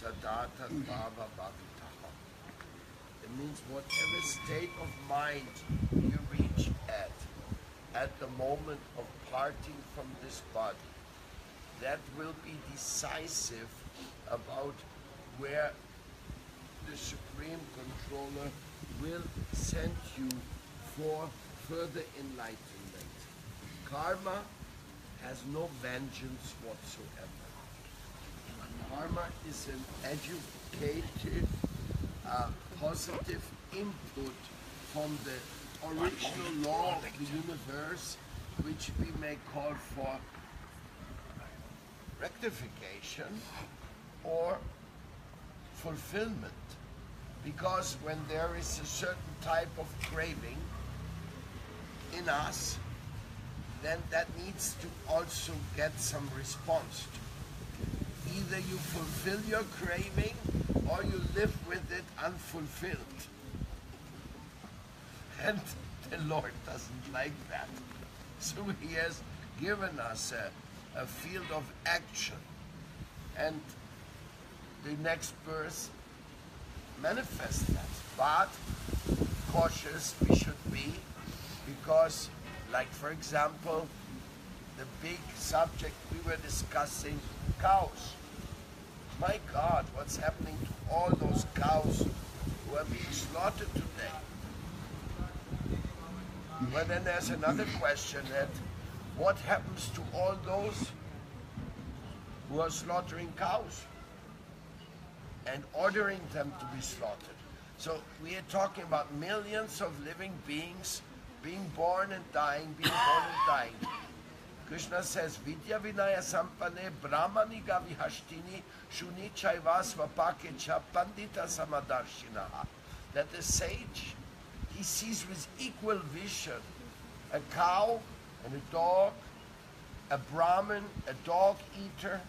Sadata Bhava Bhavitaha. It means whatever state of mind you reach at, at the moment of parting from this body, that will be decisive about where the Supreme Controller will send you for further enlightenment. Karma has no vengeance whatsoever. Karma is an educative, uh, positive input from the original law of the universe, which we may call for rectification or fulfillment. Because when there is a certain type of craving in us, then that needs to also get some response to. Either you fulfill your craving or you live with it unfulfilled. And the Lord doesn't like that. So He has given us a, a field of action. And the next verse manifests that. But cautious we should be because, like for example, the big subject we were discussing cows. My God, what's happening to all those cows who are being slaughtered today? But then there's another question that what happens to all those who are slaughtering cows and ordering them to be slaughtered? So we are talking about millions of living beings being born and dying, being born and dying. Krishna says, Vidya Vinaya Sampane Brahmaniga Vihashtini Shuni Chaivasva Pakecha Pandita Samadarshinaha. That the sage, he sees with equal vision a cow and a dog, a Brahmin, a dog eater.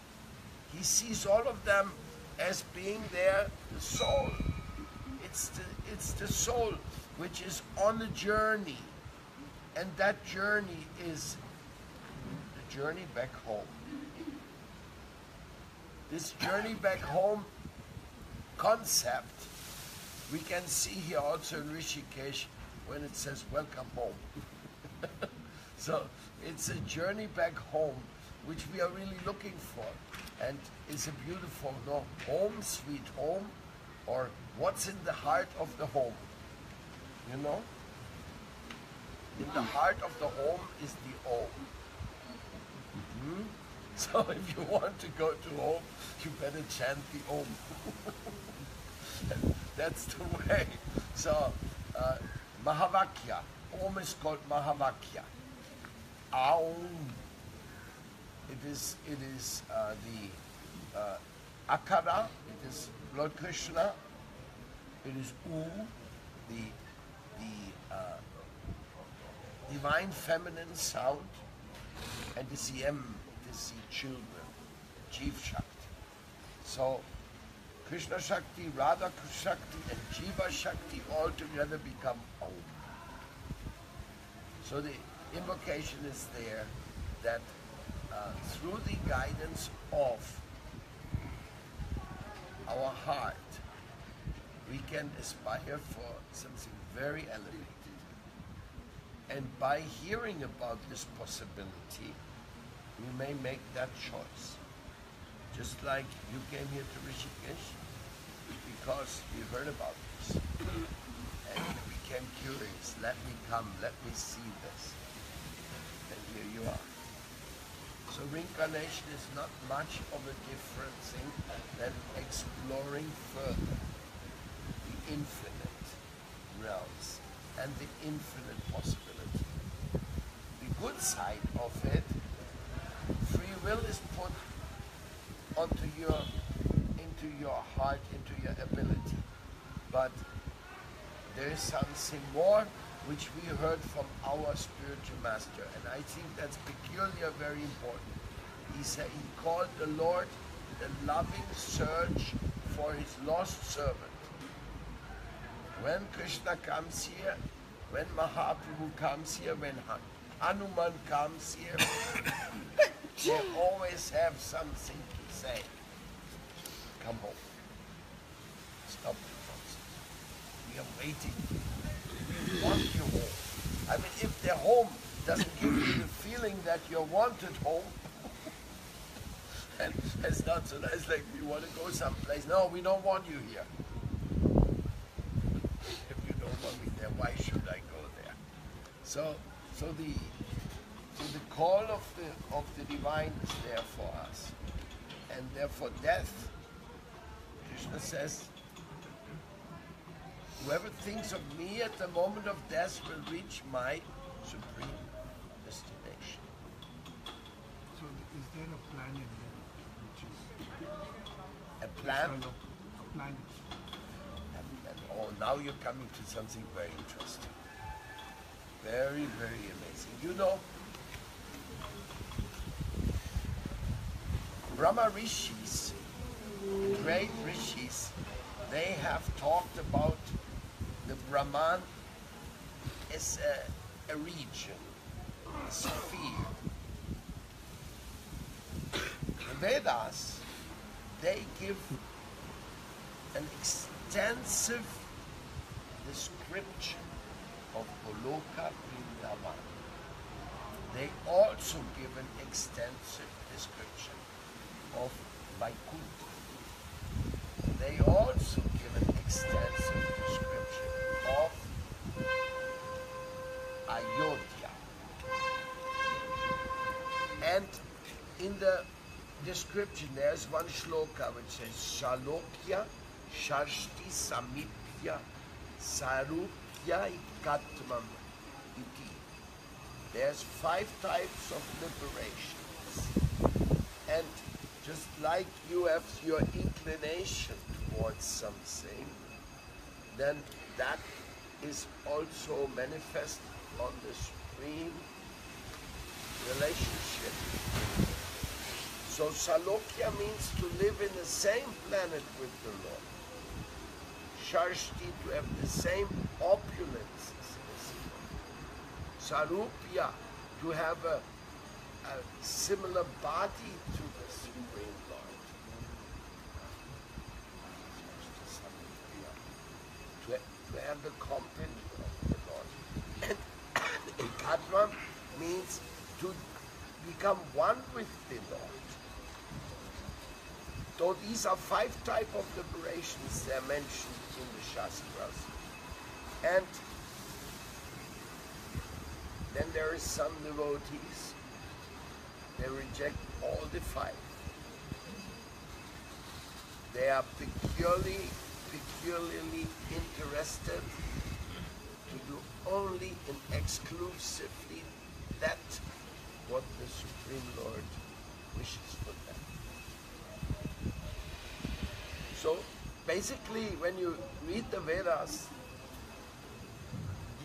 He sees all of them as being there, the soul. It's the, it's the soul which is on a journey. And that journey is journey back home. This journey back home concept we can see here also in Rishikesh when it says welcome home. so it's a journey back home which we are really looking for. And it's a beautiful no home, sweet home, or what's in the heart of the home. You know? In the heart of the home is the O. Mhm. So if you want to go to home, you better chant the Om. That's the way. So, uh, Mahavakya. Om is called Mahavakya. Aum. It is, it is uh, the uh, Akara, it is Lord Krishna. It is U, the, the uh, divine feminine sound. And the Yem, the the children, Jeev Shakti. So Krishna Shakti, Radha Shakti, and Jiva Shakti all together become Om. So the invocation is there that uh, through the guidance of our heart, we can aspire for something very elevated. And by hearing about this possibility, we may make that choice. Just like you came here to Rishikesh because you heard about this and you became curious. Let me come, let me see this. And here you are. So reincarnation is not much of a different thing than exploring further the infinite realms and the infinite possibility. Good side of it, free will is put onto your into your heart, into your ability. But there is something more which we heard from our spiritual master, and I think that's peculiar, very important. He said he called the Lord the loving search for his lost servant. When Krishna comes here, when Mahaprabhu comes here, when Hanuman comes here, they always have something to say. Come home. Stop me, folks. We are waiting. We want you home. I mean, if the home doesn't give you the feeling that you're wanted home, and it's not so nice like we want to go someplace. No, we don't want you here. If you don't want me there, why should I go there? So, so the so the call of the of the divine is there for us, and therefore death. Krishna says, whoever thinks of me at the moment of death will reach my supreme destination. So is there a planet then, which is A plan. A planet? And, and oh, now you're coming to something very interesting. Very, very amazing. You know, Brahma Rishis, great Rishis, they have talked about the Brahman as a, a region, a sphere. The Vedas, they give an extensive description of Goloka Vrindavan. They also give an extensive description of Vaikuntha. They also give an extensive description of Ayodhya. And in the description, there's one shloka which says Shalokya Shashti Samipya Iti. There's five types of liberations. And just like you have your inclination towards something, then that is also manifest on the supreme relationship. So Salokya means to live in the same planet with the Lord. Sharshti to have the same opulence Sarupya to have a, a similar body to the Supreme Lord. To, to have the company of the Lord. And means to become one with the Lord. So these are five type of liberations they're mentioned in the Shastras. And then there is some devotees, they reject all the five. They are peculiarly, peculiarly interested to do only and exclusively that what the Supreme Lord wishes for them. So basically, when you read the Vedas,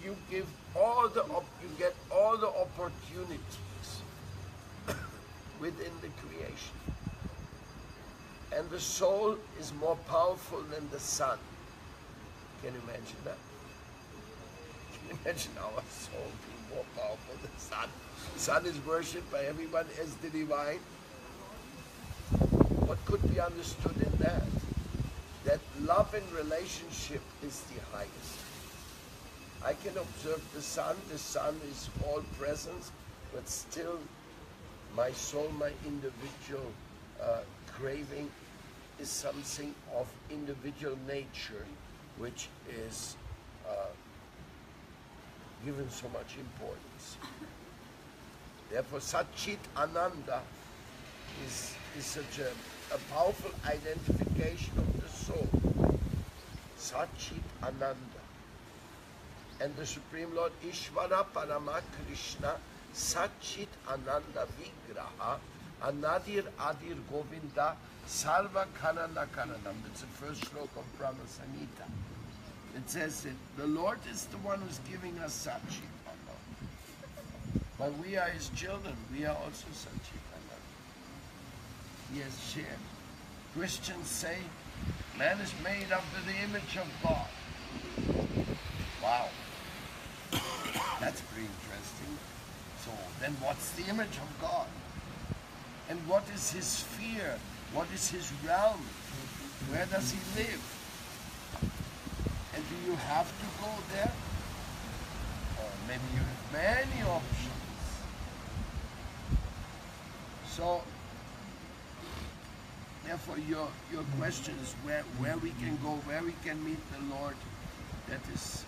you give all the you get all the opportunities within the creation, and the soul is more powerful than the sun. Can you imagine that? Can you imagine our soul being more powerful than the sun? The sun is worshipped by everyone as the divine. What could be understood in that? That love and relationship is the highest. I can observe the sun, the sun is all presence, but still my soul, my individual uh, craving is something of individual nature, which is uh, given so much importance. Therefore, Satchit Ananda is, is such a, a powerful identification of the soul. Satchit Ananda. And the Supreme Lord Ishvara Parama Krishna Satchit Ananda Vigraha Anadir Adir Govinda Sarva Karana Karanam. That's the first slok of Brahma Samhita. It says that the Lord is the one who's giving us Satchit Ananda. But we are his children. We are also Satchit Ananda. He has shared. Christians say man is made after the image of God. Wow. That's pretty interesting. So then what's the image of God? And what is his sphere? What is his realm? Where does he live? And do you have to go there, or maybe you have many options. So, therefore, your your question is where where we can go, where we can meet the Lord. That is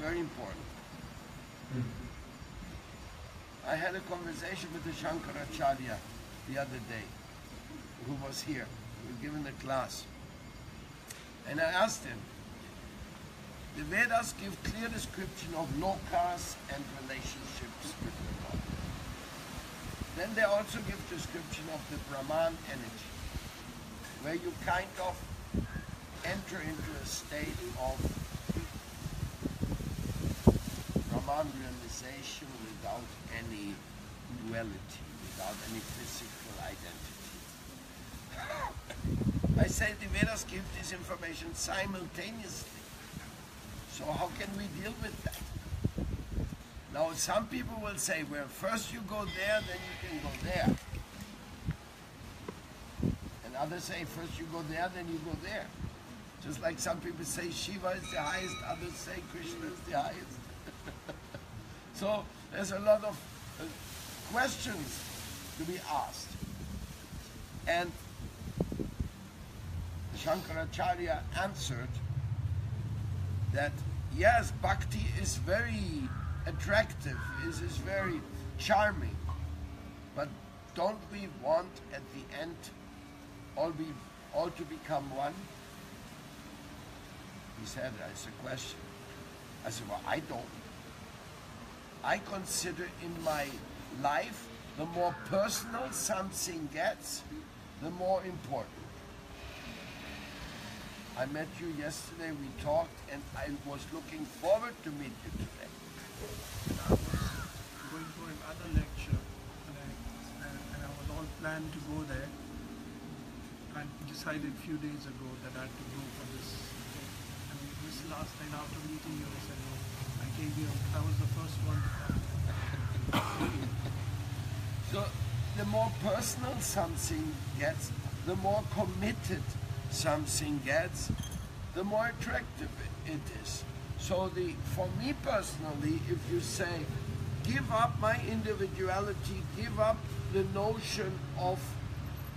very important. I had a conversation with the Shankaracharya the other day, who was here, who was given the class. And I asked him, the Vedas give clear description of lokas and relationships with the Lord. Then they also give description of the Brahman energy, where you kind of enter into a state of Realization without any duality, without any physical identity. I say the Vedas give this information simultaneously. So how can we deal with that? Now some people will say, well, first you go there, then you can go there. And others say, first you go there, then you go there. Just like some people say Shiva is the highest, others say Krishna is the highest. so there's a lot of uh, questions to be asked. And Shankaracharya answered that yes, bhakti is very attractive, is, is very charming, but don't we want at the end all be all to become one? He said, "That's a question." I said, "Well, I don't. I consider in my life, the more personal something gets, the more important." I met you yesterday, we talked, and I was looking forward to meet you today. I was going for another lecture and I, and, I was all planned to go there. I decided a few days ago that I had to go for this. This last night after meeting you, I said, no, I came here. I was the first one. So the more personal something gets, the more committed something gets, the more attractive it is. So the for me personally, if you say, give up my individuality, give up the notion of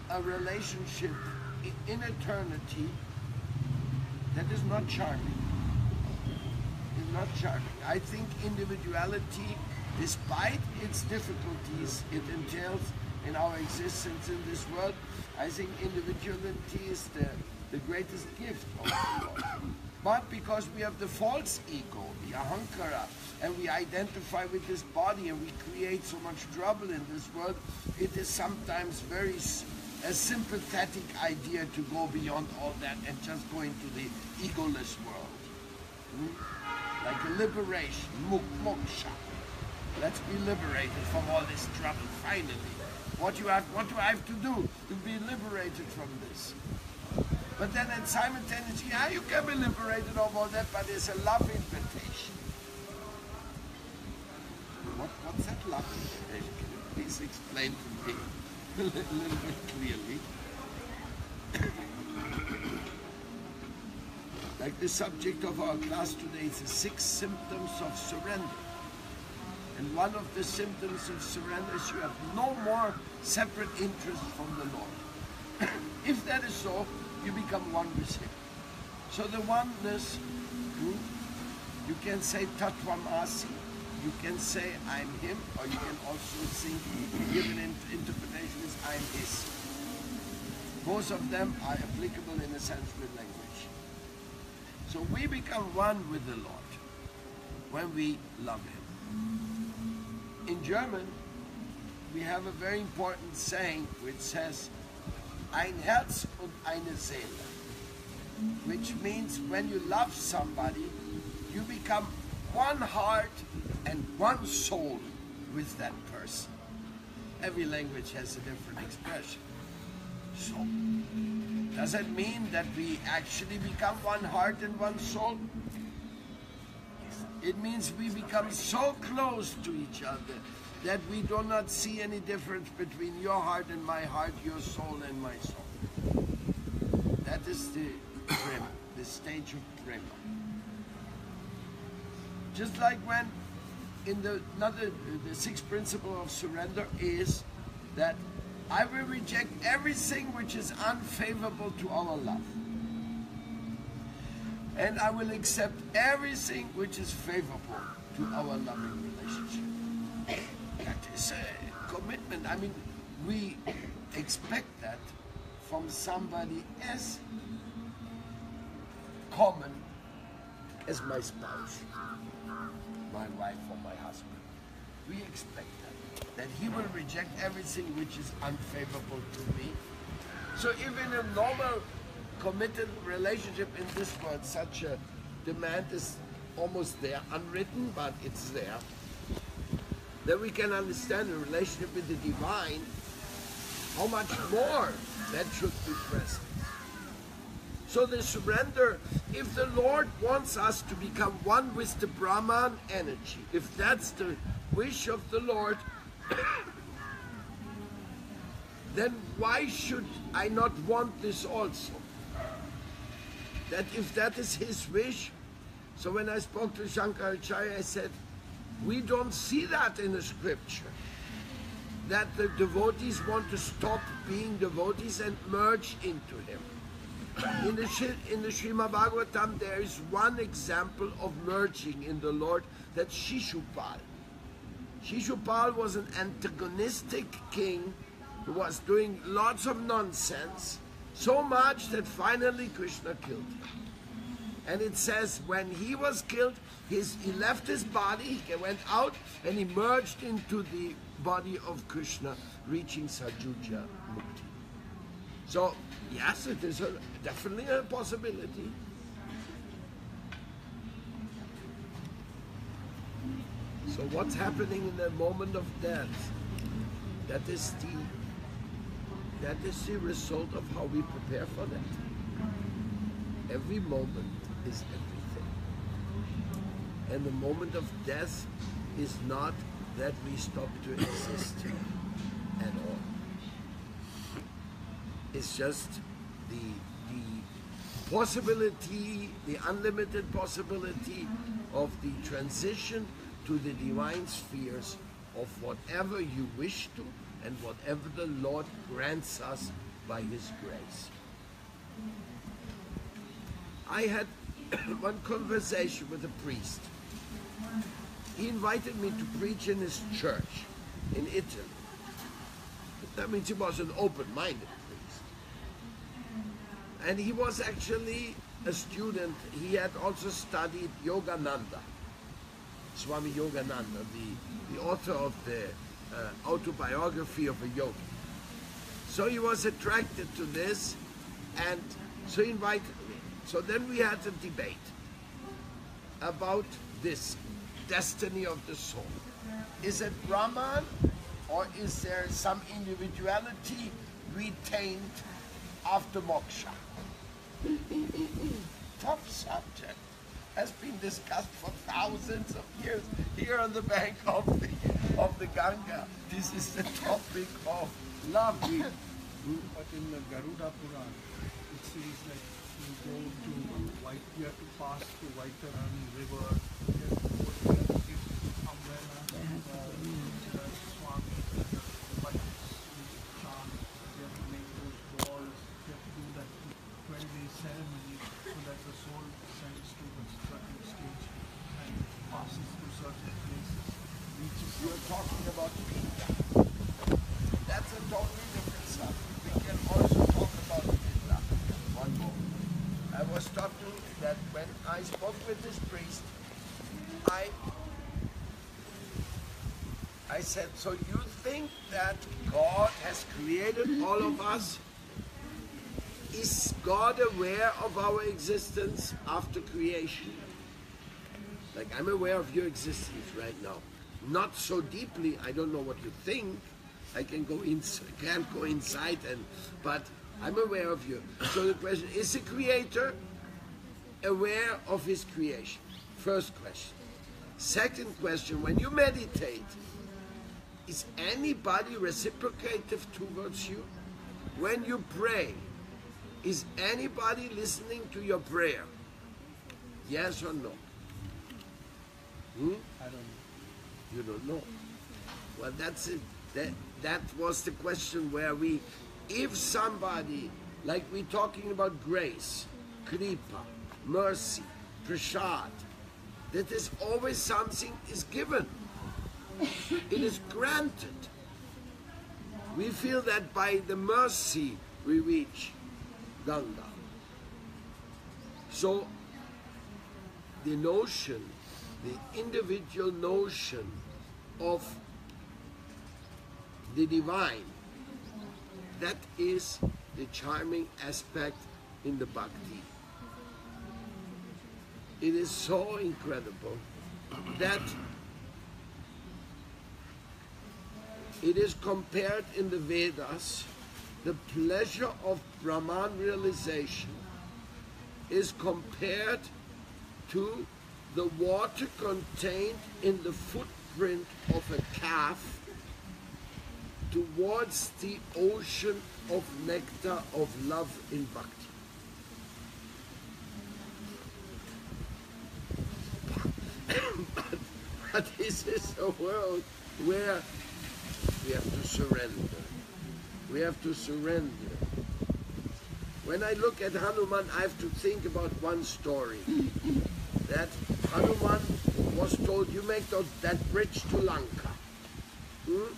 a relationship in eternity, that is not charming. Not charming. I think individuality, despite its difficulties it entails in our existence in this world, I think individuality is the, the greatest gift of the. But because we have the false ego, the ahankara, and we identify with this body and we create so much trouble in this world, it is sometimes very a sympathetic idea to go beyond all that and just go into the egoless world. Hmm? Like liberation, muk- moksha. Let's be liberated from all this trouble, finally. What, you have, what do I have to do to be liberated from this? But then at simultaneously, yeah, you can be liberated of all that, but it's a love invitation. What, what's that love invitation? Can you please explain to me a little bit clearly? Like the subject of our class today is the six symptoms of surrender. And one of the symptoms of surrender is you have no more separate interest from the Lord. if that is so, you become one with Him. So the oneness, hmm, you can say Tatwamasi, you can say I'm Him, or you can also think, give an in- interpretation is I'm His. Both of them are applicable in the Sanskrit language. So we become one with the Lord when we love Him. In German, we have a very important saying which says, ein Herz und eine Seele, which means when you love somebody, you become one heart and one soul with that person. Every language has a different expression. So, does it mean that we actually become one heart and one soul? It means we become so close to each other that we do not see any difference between your heart and my heart, your soul and my soul. That is the, the the stage of prayer. Just like when in the another the sixth principle of surrender is that I will reject everything which is unfavorable to our love. And I will accept everything which is favorable to our loving relationship. That is a commitment. I mean, we expect that from somebody as common as my spouse, my wife, or my husband. We expect that, he will reject everything which is unfavorable to me. So even a normal committed relationship in this world, such a demand is almost there, unwritten, but it's there, then we can understand the relationship with the divine, how much more that should be present. So the surrender, if the Lord wants us to become one with the Brahman energy, if that's the wish of the Lord, then why should I not want this also? That if that is his wish, so when I spoke to Shankaracharya, I said, we don't see that in the scripture. That the devotees want to stop being devotees and merge into him. In the, in the Srimad Bhagavatam, there is one example of merging in the Lord, that's Shishupal. Shishupal was an antagonistic king who was doing lots of nonsense, so much that finally Krishna killed him. And it says when he was killed, his, he left his body, he went out, and he merged into the body of Krishna, reaching Sajuja Mukti. So, yes, it is a, definitely a possibility. So, what's happening in the moment of death? That is the that is the result of how we prepare for that. Every moment is everything. And the moment of death is not that we stop to exist at all. It's just the, the possibility, the unlimited possibility of the transition to the divine spheres of whatever you wish to and whatever the Lord grants us by His grace. I had one conversation with a priest. He invited me to preach in his church in Italy. That means he was an open-minded priest. And he was actually a student. He had also studied Yogananda, Swami Yogananda, the, the author of the uh, autobiography of a yogi. So he was attracted to this and so he invited me. So then we had a debate about this destiny of the soul. Is it Brahman or is there some individuality retained after moksha? Tough subject. Has been discussed for thousands of years here on the bank of the, of the Ganga. This is the topic of love. But in the Garuda Puran, it says like you go to White, you have to pass through Vaitaran river, you have to go to the umbrella, uh, the Swami, the lights, chant, you have to make those balls, you have to do that 12 day ceremony so that the soul ascends to the certain stage and passes through certain places, reaches You're talking about Pita. That's a totally different subject. We can also talk about Pita. One more. I was talking that when I spoke with this priest, I I said, so you think that God has created all of us? Is God aware of our existence after creation? Like I'm aware of your existence right now. Not so deeply, I don't know what you think. I can go in, can't go inside and but I'm aware of you. So the question is the creator aware of his creation? First question. Second question, when you meditate, is anybody reciprocative towards you? When you pray, Is anybody listening to your prayer? Yes or no? Hmm? I don't know. You don't know. Well, that's it. That, that was the question where we, if somebody, like we're talking about grace, kripa, mercy, prashad, that is always something is given. it is granted. We feel that by the mercy we reach Ganga. So the notion, the individual notion of the divine, that is the charming aspect in the bhakti. It is so incredible that it is compared in the Vedas, the pleasure of Brahman realization is compared to the water contained in the footprint of a calf towards the ocean of nectar of love in bhakti. but, this is a world where we have to surrender. We have to surrender. When I look at Hanuman, I have to think about one story. That Hanuman was told, you make that, that bridge to Lanka. Hmm?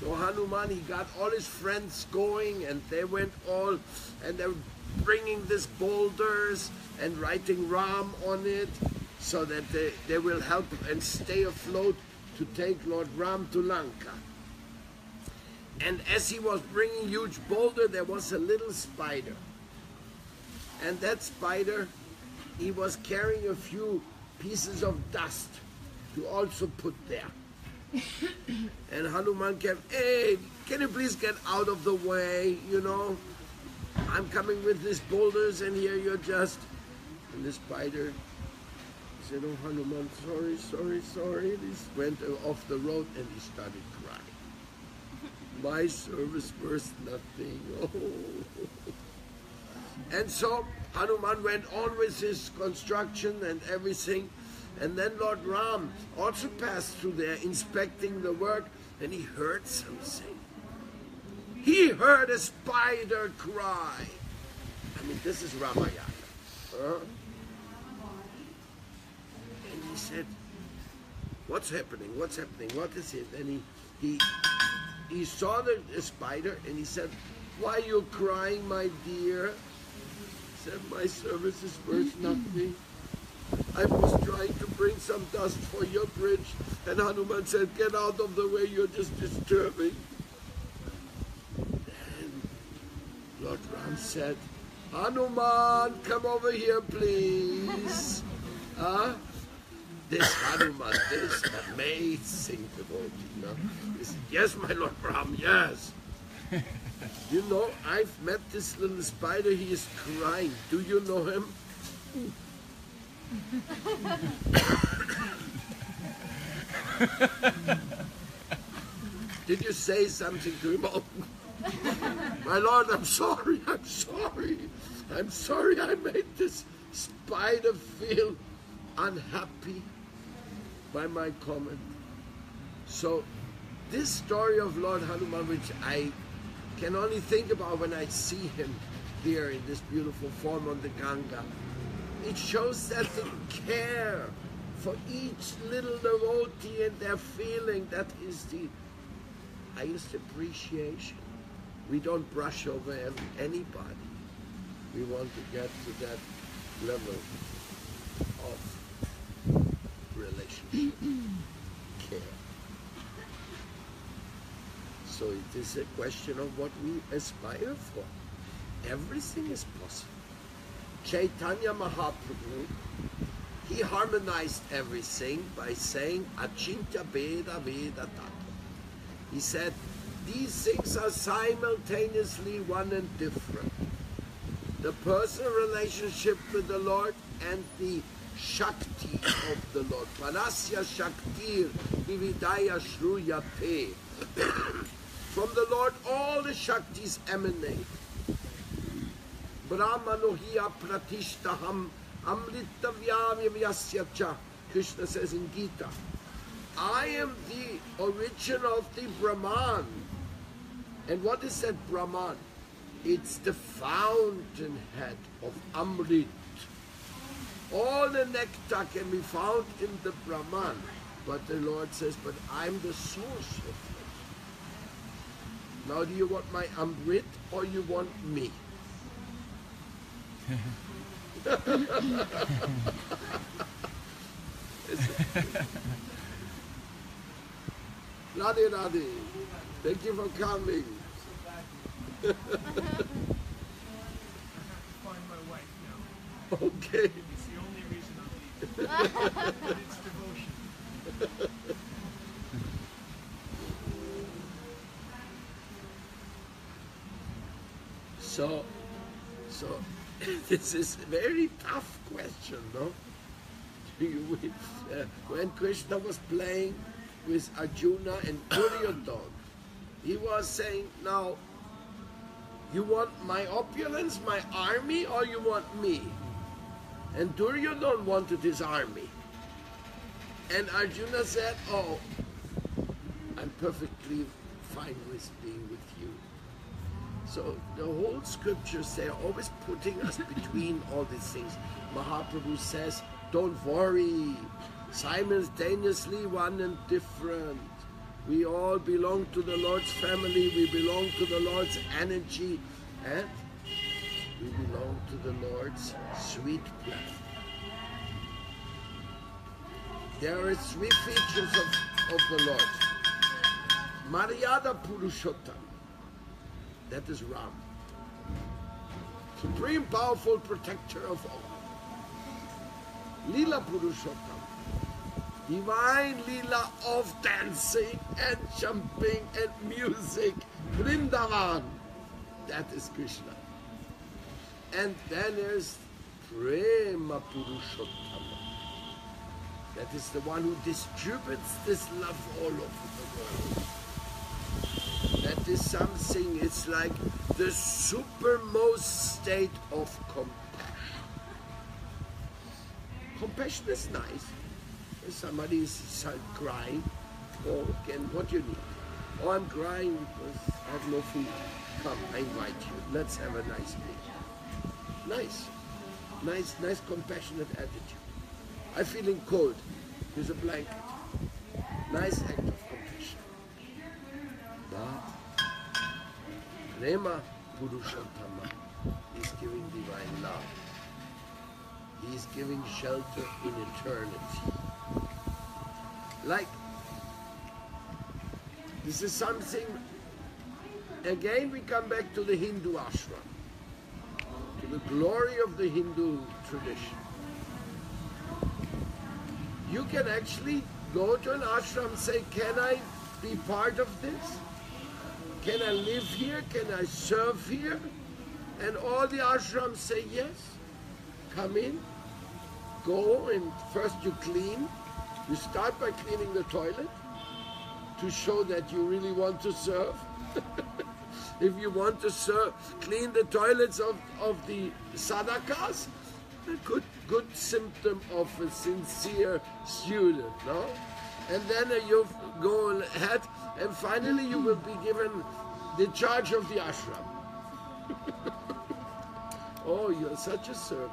So Hanuman, he got all his friends going and they went all, and they're bringing these boulders and writing Ram on it so that they, they will help and stay afloat to take Lord Ram to Lanka. And as he was bringing huge boulder, there was a little spider. And that spider, he was carrying a few pieces of dust to also put there. and Hanuman kept, hey, can you please get out of the way, you know? I'm coming with these boulders and here you're just... And the spider said, oh Hanuman, sorry, sorry, sorry. He went off the road and he started. My service worth nothing. Oh. And so Hanuman went on with his construction and everything. And then Lord Ram also passed through there inspecting the work and he heard something. He heard a spider cry. I mean, this is Ramayana. Huh? And he said, What's happening? What's happening? What is it? And he he he saw the, the spider and he said, Why are you crying, my dear? He said, My service is worth nothing. I was trying to bring some dust for your bridge, and Hanuman said, Get out of the way, you're just disturbing. And Lord Ram said, Hanuman, come over here, please. Huh? This Hanuman, this amazing devotee. You know? Said, yes, my Lord Ram, yes. you know, I've met this little spider, he is crying. Do you know him? Did you say something to him? Oh, my Lord, I'm sorry, I'm sorry. I'm sorry I made this spider feel unhappy by my comment. So, this story of Lord Hanuman, which I can only think about when I see him here in this beautiful form on the Ganga, it shows that the care for each little devotee and their feeling, that is the highest appreciation. We don't brush over anybody. We want to get to that level of relationship, care. So it is a question of what we aspire for. Everything is possible. Chaitanya Mahaprabhu, he harmonized everything by saying Achintya Bhedabheda. He said, these things are simultaneously one and different. The personal relationship with the Lord and the Shakti of the Lord. Parasya Shaktir Vividaya Shruyate. From the Lord all the Shaktis emanate. Brahmano hiya pratishtaham amritavyamyasya cha. Krishna says in Gita, I am the origin of the Brahman. And what is that Brahman? It's the fountainhead of Amrit. All the nectar can be found in the Brahman. But the Lord says, but I'm the source of it. Now do you want my Amrit or you want me? Radhe Radhe, thank you for coming. Find my wife now. Okay. It's the only reason I'm leaving. but it's devotion. So, so this is a very tough question, no? Uh, when Krishna was playing with Arjuna and Duryodhana, he was saying, now, you want my opulence, my army, or you want me? And Duryodhana wanted his army. And Arjuna said, oh, I'm perfectly fine with being with you. So the whole scriptures, they're always putting us between all these things. Mahaprabhu says, don't worry, simultaneously one and different. We all belong to the Lord's family, we belong to the Lord's energy, and we belong to the Lord's sweet plan. There are three features of, of the Lord. Maryada Purushottam. That is Ram. Supreme powerful protector of all. Lila Purushottam. Divine Lila of dancing and jumping and music. Vrindavan. That is Krishna. And then there's Prema Purushottam. That is the one who distributes this love all over the world. That is something, it's like the supermost state of compassion. Compassion is nice. If somebody is crying, oh, again, what you need? Oh, I'm crying because I have no food. Come, I invite you. Let's have a nice meal. Nice. Nice, nice compassionate attitude. I'm feeling cold. Here's a blanket. Nice act of compassion. But Prema Purushottama is giving divine love. He is giving shelter in eternity. Like this is something again we come back to the Hindu ashram, the glory of the Hindu tradition you can actually go to an ashram say, Can I be part of this? Can I live here? Can I serve here? And all the ashrams say yes. Come in, go, and first you clean. You start by cleaning the toilet to show that you really want to serve. if you want to serve, clean the toilets of, of the sadhakas, a good good symptom of a sincere student, no? And then you go ahead, and finally you will be given the charge of the ashram. oh, you're such a servant.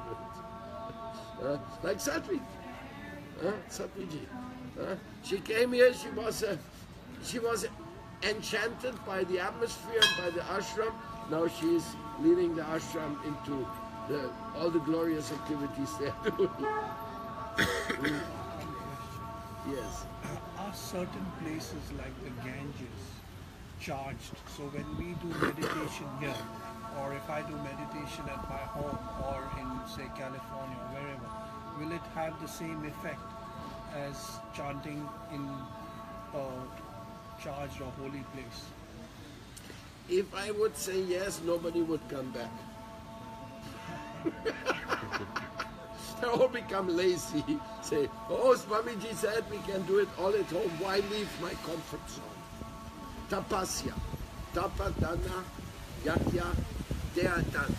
Uh, like Sadhvi. Uh, Sadhviji. Uh, she came here, she was, uh, she was enchanted by the atmosphere, by the ashram. Now she is leading the ashram into the, all the glorious activities they are doing. yes. Are certain places like the Ganges charged? So when we do meditation here, or if I do meditation at my home or in say California or wherever, will it have the same effect as chanting in a charged or holy place? If I would say yes, nobody would come back. they all become lazy. Say, oh, Swamiji said we can do it all at home. Why leave my comfort zone? Tapasya. Tapadana, Yatya, Deatan.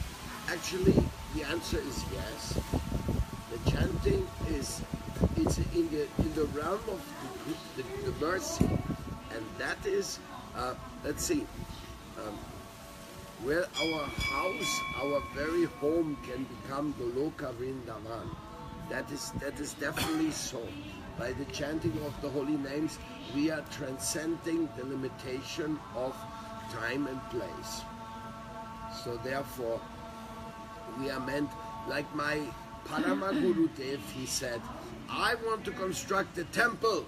Actually, the answer is yes. The chanting is it's in the in the realm of the, the, the mercy, and that is uh, let's see. Um, where our house, our very home can become Goloka Vrindavan. That is, that is definitely so. By the chanting of the holy names, we are transcending the limitation of time and place. So therefore, we are meant, like my Paramaguru Dev, he said, I want to construct a temple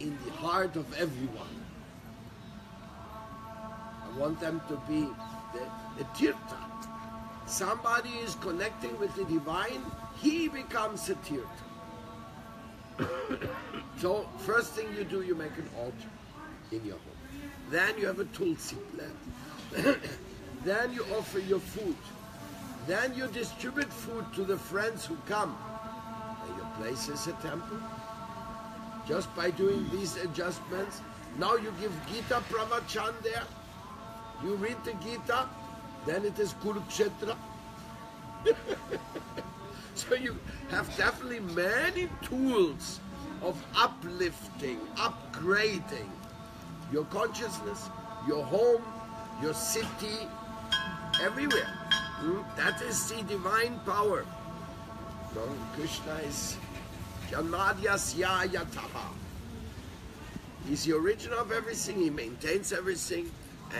in the heart of everyone. I want them to be the, the tirtha. Somebody is connecting with the divine, he becomes a tirtha. so first thing you do, you make an altar in your home. Then you have a tulsi plant. then you offer your food. Then you distribute food to the friends who come. And your place is a temple. Just by doing these adjustments, now you give Gita Pravachan there. You read the Gita, then it is Kurukshetra. so you have definitely many tools of uplifting, upgrading your consciousness, your home, your city, everywhere. Hmm? That is the divine power. So Krishna is. He's the origin of everything, he maintains everything,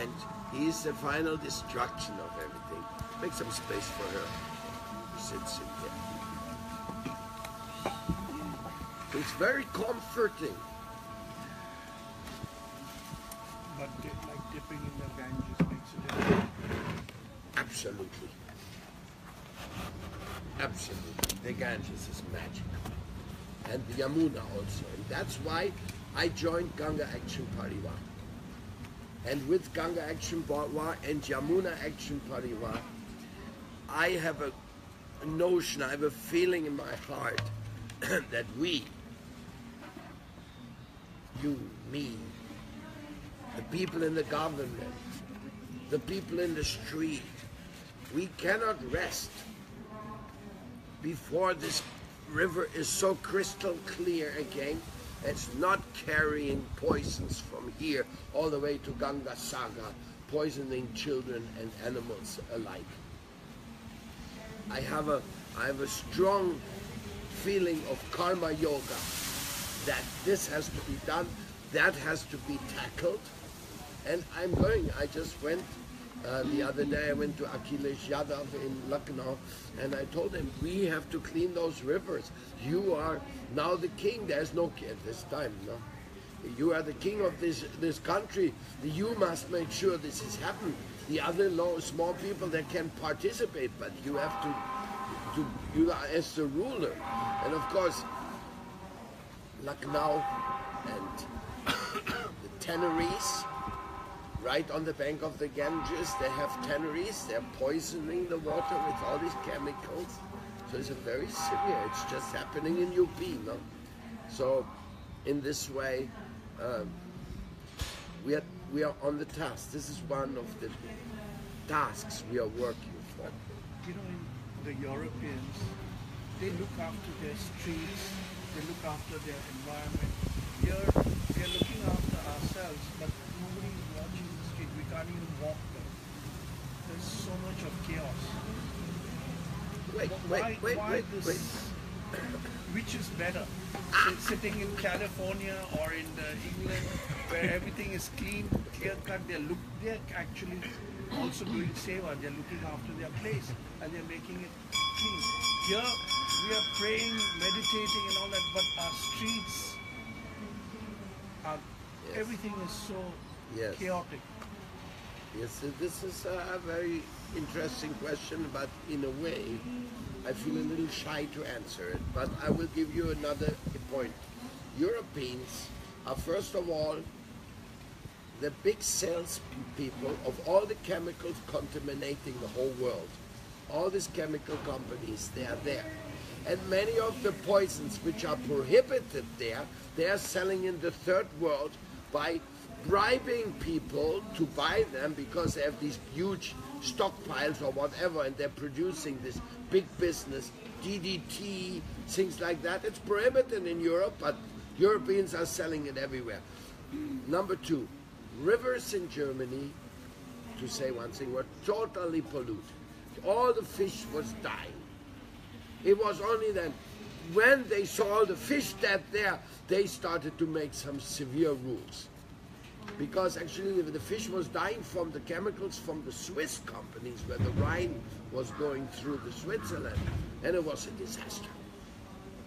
and he is the final destruction of everything. Make some space for her. Sits in there. It's very comforting. But like dipping in the Ganges makes a difference. Absolutely. Absolutely. The Ganges is magical. And the Yamuna also. And that's why I joined Ganga Action Parivar. And with Ganga Action Parivar and Yamuna Action Parivar, I have a, a notion, I have a feeling in my heart that we, you, me, the people in the government, the people in the street, we cannot rest before this river is so crystal clear again. It's not carrying poisons from here all the way to Ganga Sagar, poisoning children and animals alike. I have a I have a strong feeling of karma yoga that this has to be done, that has to be tackled, and I'm going. I just went uh, the other day. I went to Akhilesh Yadav in Lucknow, and I told him we have to clean those rivers. You are now the king. There's no king at this time. No, you are the king of this this country. You must make sure this has happened. The other low, small people that can participate, but you have to. To, you are as the ruler, and of course, Lucknow and the tanneries right on the bank of the Ganges. They have tanneries. They're poisoning the water with all these chemicals. So it's a very severe. It's just happening in UP, no? So, in this way, um, we are we are on the task. This is one of the tasks we are working for. You know, the Europeans, they look after their streets, they look after their environment. Here, we are looking after ourselves, but nobody is watching the street. We can't even walk there. There's so much of chaos. Wait, Wh- wait, why, wait, why wait, this, wait. Which is better, Sit- sitting in California or in the England, where everything is clean, clear cut. They look, they're actually also doing seva. They're looking after their place and they're making it clean. Here we are praying, meditating, and all that, but our streets, are, Yes. everything is so Yes. chaotic. Yes, this is a very interesting question, but in a way, I feel a little shy to answer it. But I will give you another point. Europeans are first of all the big sales people of all the chemicals contaminating the whole world. All these chemical companies, they are there. And many of the poisons which are prohibited there, they are selling in the third world by bribing people to buy them because they have these huge stockpiles or whatever and they're producing this big business, DDT, things like that. It's prohibited in Europe, but Europeans are selling it everywhere. Number two, rivers in Germany, to say one thing, were totally polluted. All the fish was dying. It was only then, when they saw all the fish dead there, they started to make some severe rules. Because actually the fish was dying from the chemicals from the Swiss companies where the Rhine was going through the Switzerland and it was a disaster.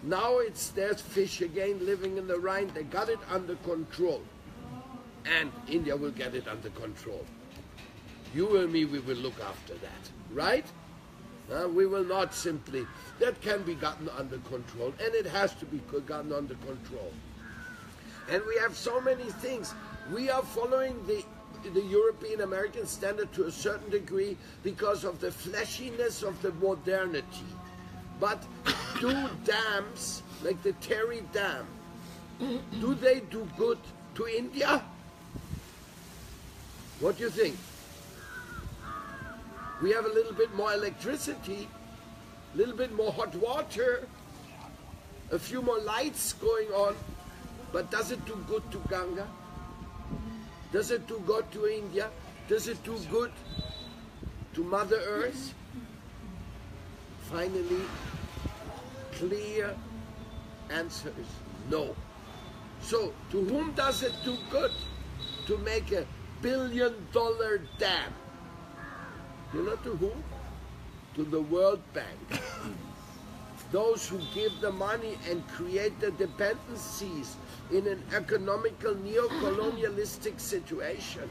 Now it's there's fish again living in the Rhine. They got it under control. And India will get it under control. You and me, we will look after that. Right? Uh, we will not simply, that can be gotten under control, and it has to be gotten under control. And we have so many things. We are following the the European American standard to a certain degree because of the fleshiness of the modernity. But do dams like the Tehri Dam, do they do good to India? What do you think? We have a little bit more electricity, a little bit more hot water, a few more lights going on, but does it do good to Ganga? Does it do good to India? Does it do good to Mother Earth? Finally, clear answer is no. So, to whom does it do good to make a billion dollar dam? You know to whom? To the World Bank. Those who give the money and create the dependencies in an economical neo-colonialistic situation.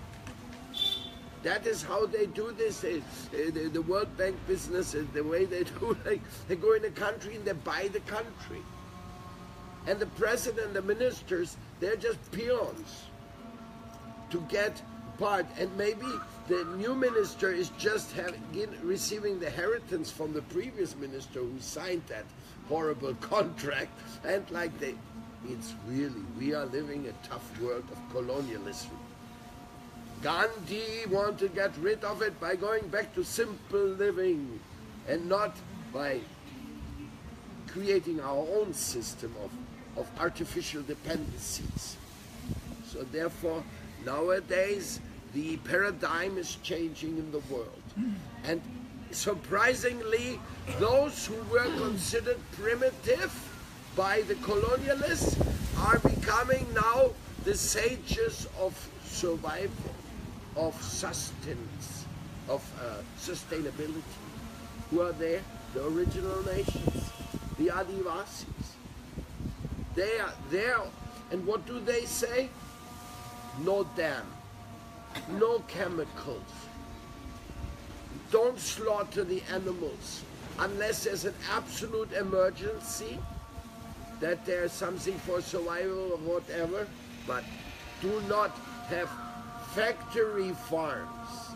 That is how they do this. They, eh, they, the World Bank business, is the way they do, like they go in a country and they buy the country. And the president, the ministers, they're just peons to get part. And maybe the new minister is just having, receiving the inheritance from the previous minister who signed that horrible contract. And like they, it's really, we are living a tough world of colonialism. Gandhi wanted to get rid of it by going back to simple living and not by creating our own system of, of artificial dependencies. So therefore, nowadays, the paradigm is changing in the world. And surprisingly, those who were considered primitive by the colonialists are becoming now the sages of survival of sustenance, of uh, sustainability. Who are there? The original nations, the Adivasis. They are there, and what do they say? No dam, no chemicals. Don't slaughter the animals unless there's an absolute emergency, that there's something for survival or whatever, but do not have factory farms.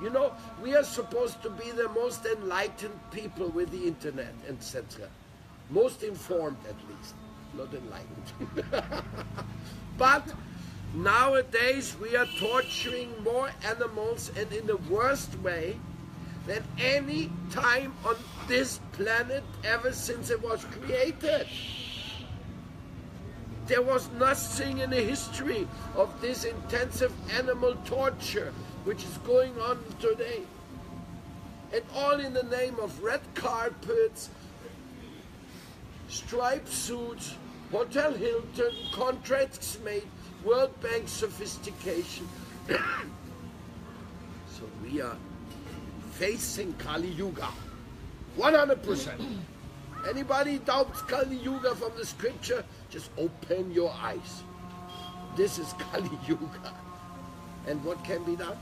You know, we are supposed to be the most enlightened people with the internet, etc. Most informed, at least. Not enlightened. but nowadays we are torturing more animals and in the worst way than any time on this planet ever since it was created. There was nothing in the history of this intensive animal torture which is going on today. And all in the name of red carpets, striped suits, Hotel Hilton, contracts made, World Bank sophistication. so we are facing Kali Yuga. 100%. Anybody doubts Kali Yuga from the scripture? Just open your eyes. This is Kali Yuga. And what can be done?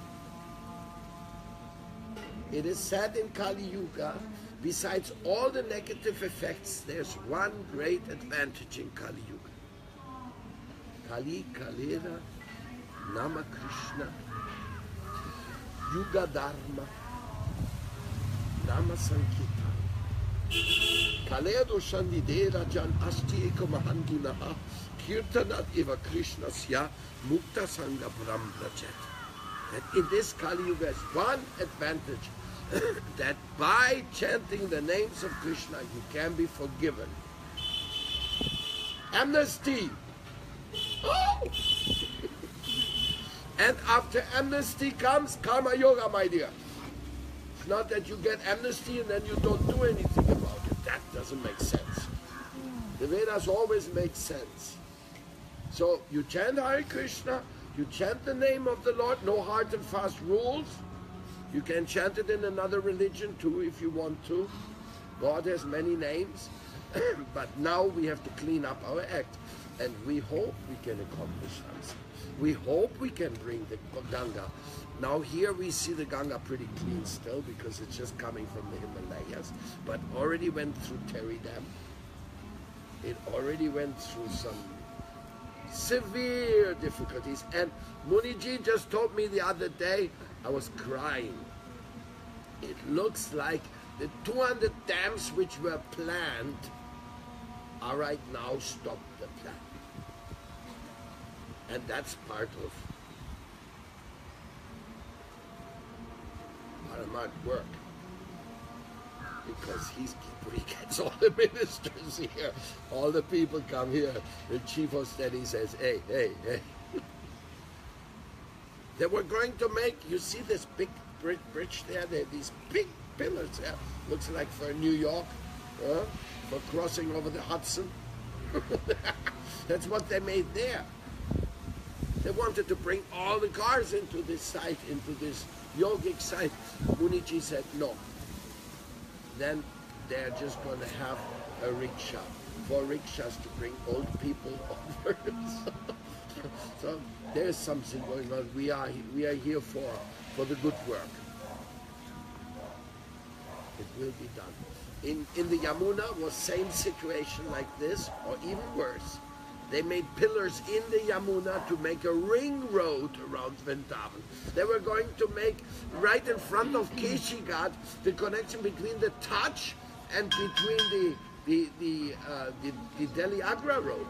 It is said in Kali Yuga, besides all the negative effects, there's one great advantage in Kali Yuga. Kali Kalera Nama Krishna Yuga Dharma Nama Sankirtan Kaledo Shandidera Jan Asti Mahandinaha Kirtanat Eva Krishnasya Mukta Sangha Brahmachat. That in this Kali Yuga is one advantage that by chanting the names of Krishna you can be forgiven. Amnesty. Oh! and after amnesty comes karma yoga, my dear. It's not that you get amnesty and then you don't do anything. That doesn't make sense. The Vedas always make sense. So you chant Hare Krishna, you chant the name of the Lord, no hard and fast rules. You can chant it in another religion too if you want to. God has many names, but now we have to clean up our act. And we hope we can accomplish something. We hope we can bring the Ganga. Now here we see the Ganga pretty clean still because it's just coming from the Himalayas, but already went through Tehri Dam. It already went through some severe difficulties. And Muniji just told me the other day, I was crying. It looks like the 200 dams which were planned are right now stopped the plan. And that's part of Parmarth work. Because he's he gets all the ministers here, all the people come here. The chief of study says, "Hey, hey, hey." they were going to make. You see this big bri- bridge there? There, these big pillars there. Looks like for New York, for crossing over the Hudson. That's what they made there. They wanted to bring all the cars into this site, into this yogic site. Muniji said no. Then they're just going to have a rickshaw, for rickshaws to bring old people over. so, so there's something going on. We are we are here for for the good work. It will be done. In in the Yamuna was same situation like this, or even worse. They made pillars in the Yamuna to make a ring road around Vrindavan. They were going to make right in front of Keshigat the connection between the Taj and between the the the, uh, the, the Delhi Agra road.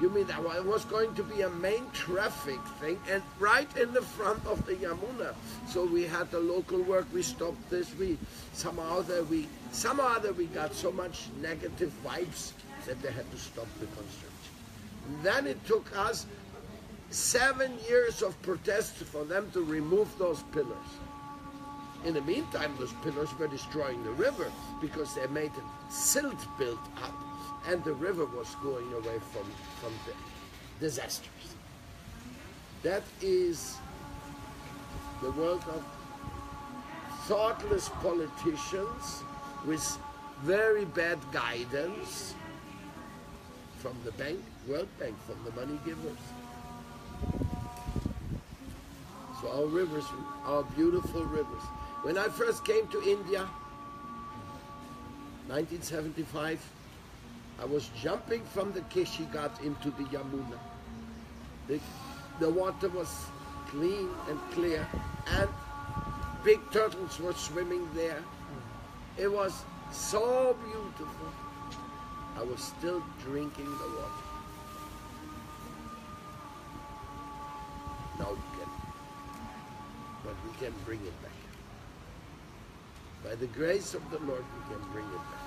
You mean that it was going to be a main traffic thing and right in the front of the Yamuna. So we had the local work, we stopped this, we somehow that we somehow that we got so much negative vibes that they had to stop the construction. Then it took us seven years of protests for them to remove those pillars. In the meantime, those pillars were destroying the river because they made silt built up and the river was going away from, from the disasters. That is the work of thoughtless politicians with very bad guidance from the bank, World Bank, from the money givers. So our rivers, our beautiful rivers. When I first came to India, 1975, I was jumping from the Keshigat into the Yamuna. The, the water was clean and clear, and big turtles were swimming there. It was so beautiful. I was still drinking the water. Now we can, but we can bring it back. By the grace of the Lord, we can bring it back.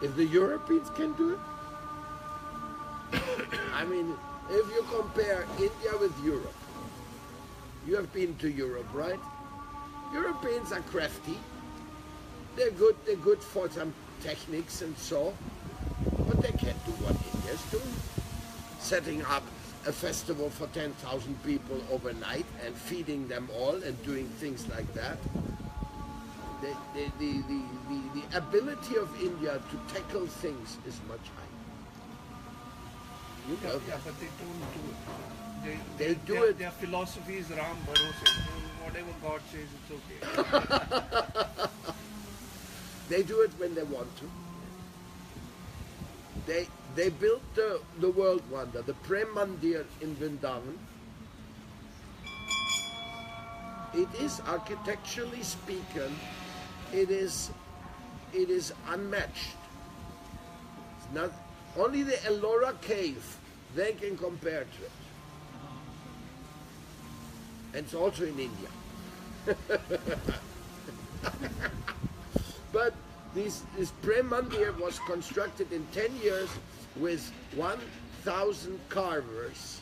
If the Europeans can do it, I mean, if you compare India with Europe, you have been to Europe, right? Europeans are crafty. They're good. They're good for some techniques and so, but they can't do what India's doing. Setting up a festival for 10,000 people overnight and feeding them all and doing things like that. The, the, the, the, the, the ability of India to tackle things is much higher. You Yeah, know yeah, that. but they don't do it. They, They do their, it- Their philosophy is Ram Bharose. Whatever God says, it's okay. They do it when they want to. They they built the, the world wonder, the Prem Mandir in Vrindavan. It is architecturally speaking, it is it is unmatched. It's not only the Ellora cave they can compare to it. And it's also in India. but this, this Prem Mandir was constructed in 10 years with 1,000 carvers.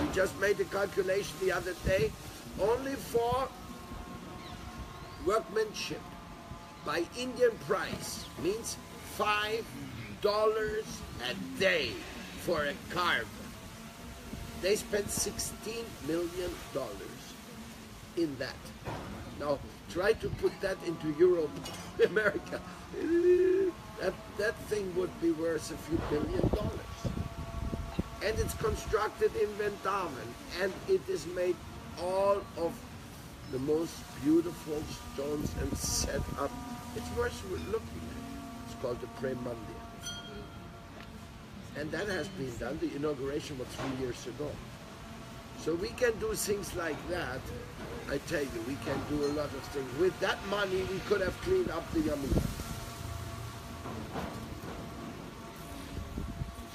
We just made a calculation the other day, only for workmanship by Indian price means five dollars a day for a carver. They spent sixteen million dollars in that. Now try to put that into Europe, America. That that thing would be worth a few billion dollars. And it's constructed in Vrindavan and it is made all of the most beautiful stones and set up. It's worth looking at. It's called the Prem Mandir. And that has been done. The inauguration was three years ago. So we can do things like that. I tell you, we can do a lot of things. With that money, we could have cleaned up the Yamuna.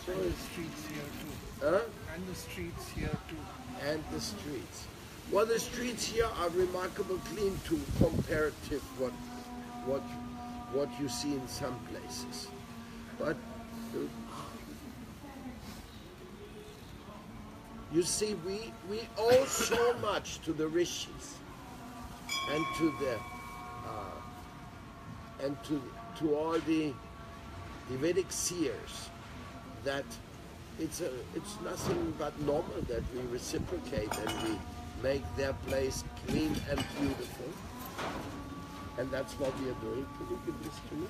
So And the streets here too. huh? And the streets here too. and the streets. Well, the streets here are remarkable clean to comparative what what what you see in some places. But uh, you see, we we owe so much to the rishis and to the uh, and to to all the the Vedic seers that it's a, it's nothing but normal that we reciprocate and we make their place clean and beautiful. And that's what we are doing. Can you give this to me?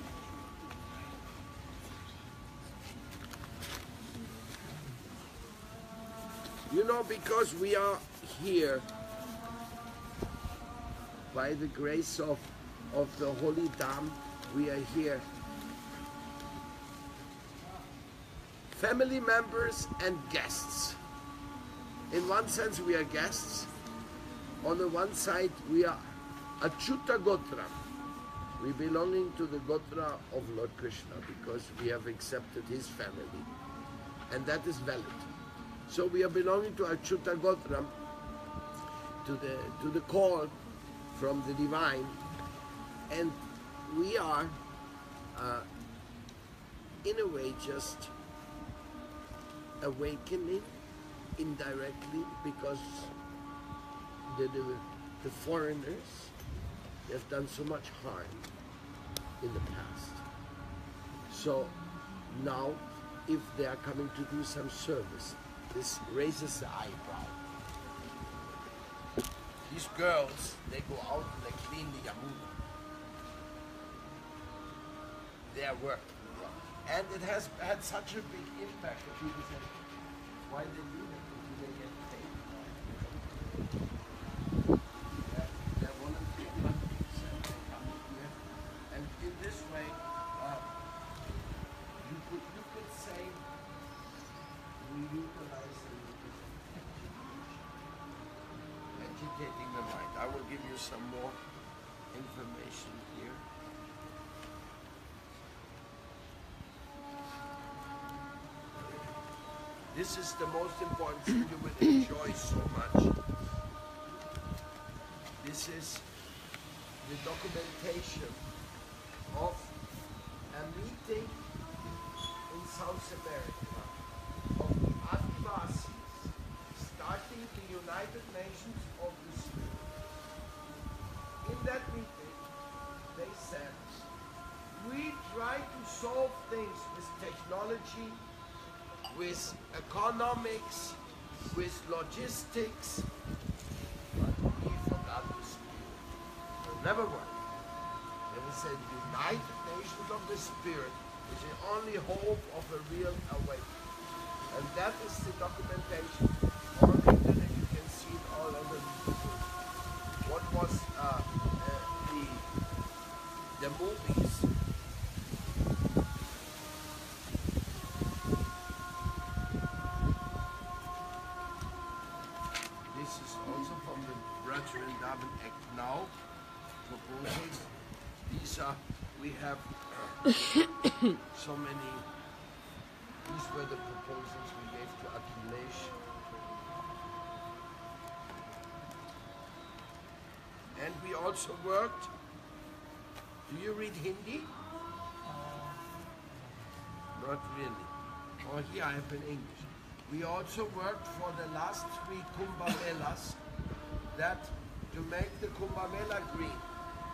You know, because we are here by the grace of, of the Holy Dham, we are here family members and guests. In one sense, we are guests. On the one side, we are Achyuta Gotra. We belonging to the Gotra of Lord Krishna because we have accepted his family. And that is valid. So we are belonging to Achyuta Gotra, to the, to the call from the divine. And we are, uh, in a way, just awakening indirectly because the, the, the foreigners have done so much harm in the past. So now, if they are coming to do some service, this raises the eyebrow. These girls, they go out and they clean the Yamuna. Their work. And it has had such a big impact that people say, why they do that? Do and in this way, uh, you could you could say we educating the mind. I will give you some more information here. This is the most important thing you will enjoy so much. This is the documentation of a meeting in South America of the Adivasis starting the United Nations of the Spirit. In that meeting, they said, we try to solve things with technology, with economics, with logistics, but we forgot the spirit. Never work. They will say United Nations of the Spirit is the only hope of a real awakening. And that is the documentation. On the internet you can see it all over YouTube. What was also worked, do you read Hindi? Uh, not really. Oh, here I have in English. We also worked for the last three Kumbh Melas that to make the Kumbh Mela green.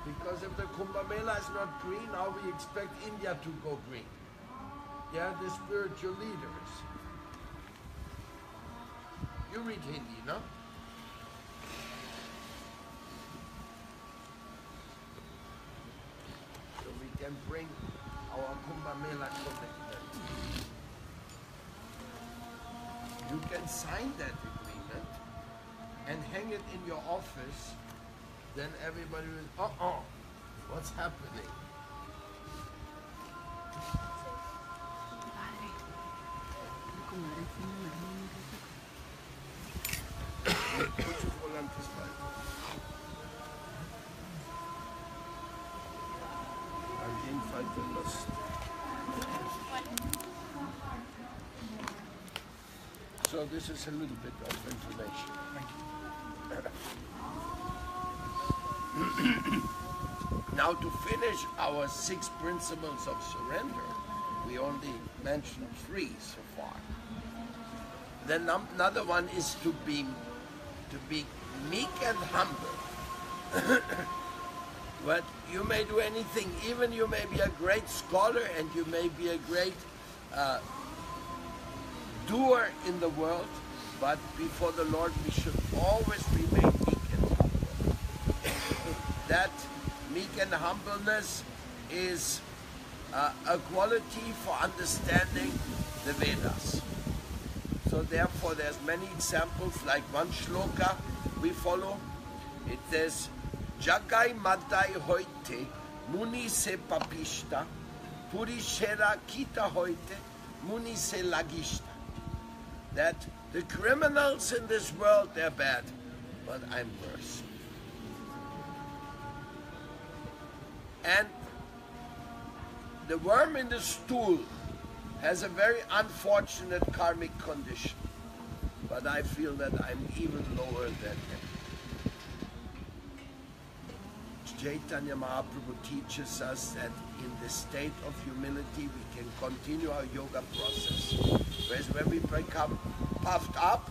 Because if the Kumbh Mela is not green, now we expect India to go green. They are the spiritual leaders. You read Hindi, no? Can bring our Kumbh Mela commitment. You can sign that agreement and hang it in your office. Then everybody will, uh oh, what's happening? So this is a little bit of information. Thank you. now to finish our six principles of surrender, we only mentioned three so far. Then another one is to be to be meek and humble. but you may do anything, even you may be a great scholar and you may be a great uh, doer in the world, but before the Lord we should always remain meek and humble. that meek and humbleness is uh, a quality for understanding the Vedas. So therefore there's many examples like one shloka we follow. It says Jagai Hoite Muni se papishta Purishera Kita Hoite Muni se lagishta that the criminals in this world they're bad, but I'm worse. And the worm in the stool has a very unfortunate karmic condition, but I feel that I'm even lower than him. Chaitanya Mahaprabhu teaches us that in the state of humility we can continue our yoga process. Whereas when we become puffed up,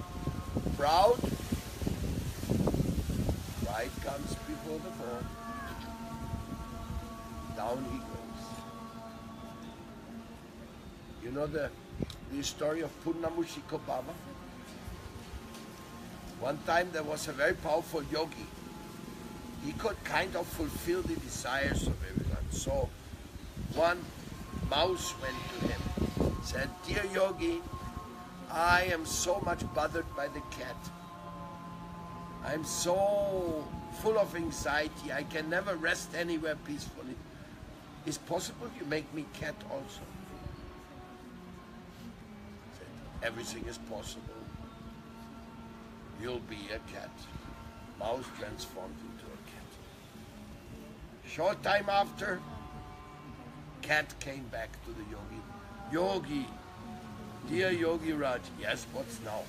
proud, pride comes before the fall. Down he goes. You know the, the story of Purnamushiko Baba? One time there was a very powerful yogi. He could kind of fulfill the desires of everyone. So one mouse went to him, said, Dear yogi, I am so much bothered by the cat. I'm so full of anxiety. I can never rest anywhere peacefully. Is possible you make me cat also? Said, Everything is possible. You'll be a cat. Mouse transformed. Short time after, cat came back to the yogi. Yogi, dear Yogi Raj, yes, what's now?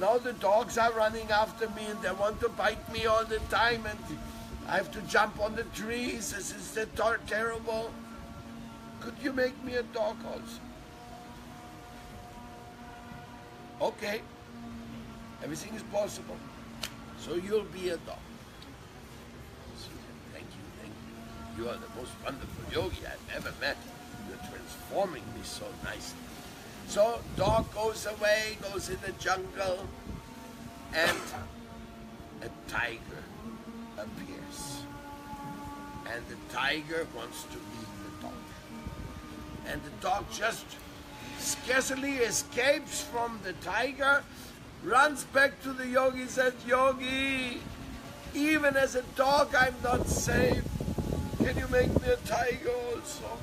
Now the dogs are running after me and they want to bite me all the time and I have to jump on the trees. This is the tor- terrible. Could you make me a dog also? Okay. Everything is possible. So you'll be a dog. So, thank you, thank you. Are the most wonderful yogi I've ever met. You're transforming me so nicely. So dog goes away, goes in the jungle, and a tiger appears. And the tiger wants to eat the dog. And the dog just scarcely escapes from the tiger, runs back to the yogi, says, Yogi, even as a dog I'm not safe. Can you make me a tiger also?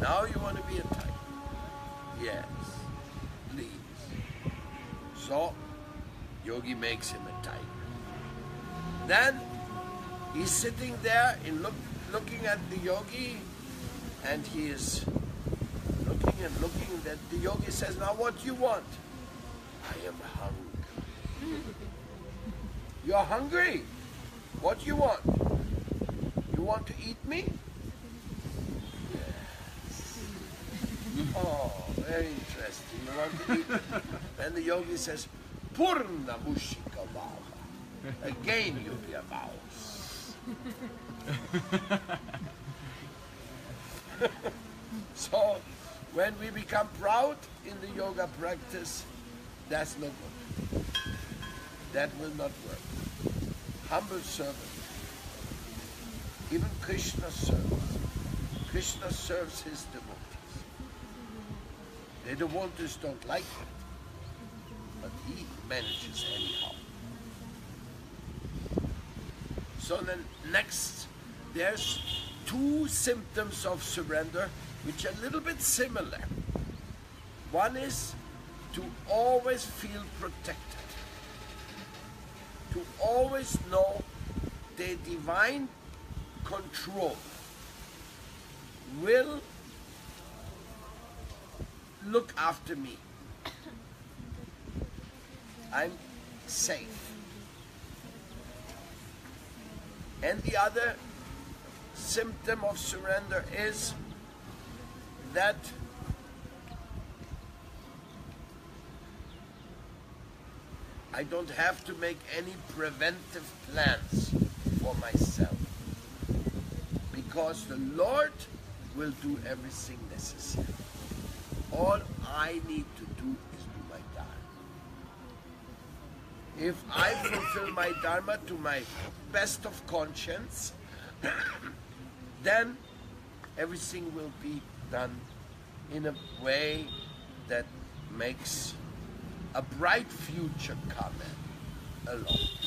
Now you want to be a tiger? Yes, please. So, Yogi makes him a tiger. Then He's sitting there and look, looking at the yogi, and he is looking and looking. That the yogi says, "Now, what do you want?" I am hungry. You're hungry. What do you want? Want to eat me? Yes. Oh, very interesting. You want to eat? Then the yogi says, Purna Mushika Bhava. Again you'll be a mouse. so when we become proud in the yoga practice, that's not good. That will not work. Humble servant. Even Krishna serves. Krishna serves his devotees. The devotees don't like it, but he manages anyhow. So then next, there's two symptoms of surrender which are a little bit similar. One is to always feel protected, to always know the divine control will look after me. I'm safe. And the other symptom of surrender is that I don't have to make any preventive plans for myself. Because the Lord will do everything necessary. All I need to do is do my Dharma. If I fulfill my Dharma to my best of conscience, then everything will be done in a way that makes a bright future come along.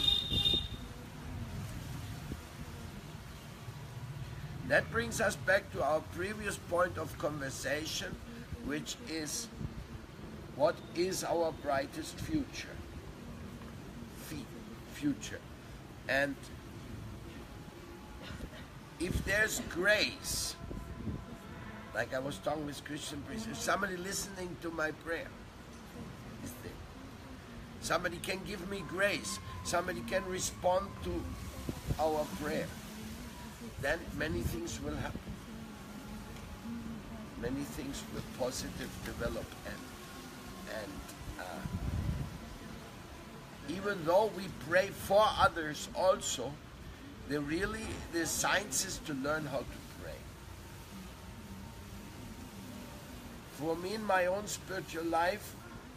That brings us back to our previous point of conversation, which is what is our brightest future? Future. And if there's grace, like I was talking with Christian priests, if somebody listening to my prayer. Somebody can give me grace. Somebody can respond to our prayer. Then many things will happen. Many things will positive develop and and uh, even though we pray for others also, the really the science is to learn how to pray. For me in my own spiritual life,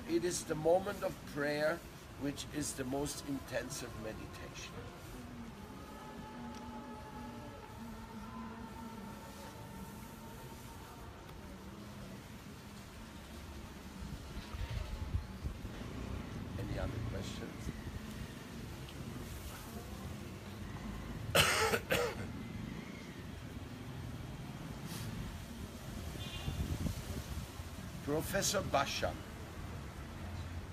it is the moment of prayer which is the most intensive meditation. Any other questions? Professor Basham,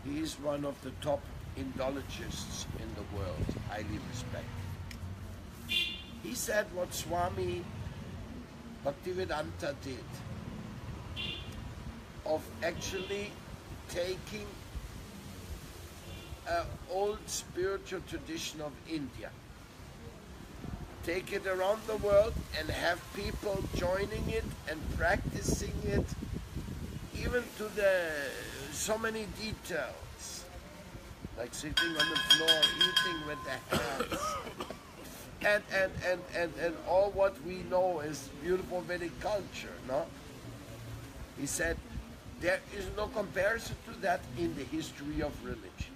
he is one of the top Indologists in the world, highly respected. He said what Swami Bhaktivedanta did of actually taking an old spiritual tradition of India, take it around the world and have people joining it and practicing it even to the so many details like sitting on the floor, eating with the hands. And, and, and, and, and all what we know is beautiful Vedic culture, no? He said, there is no comparison to that in the history of religion.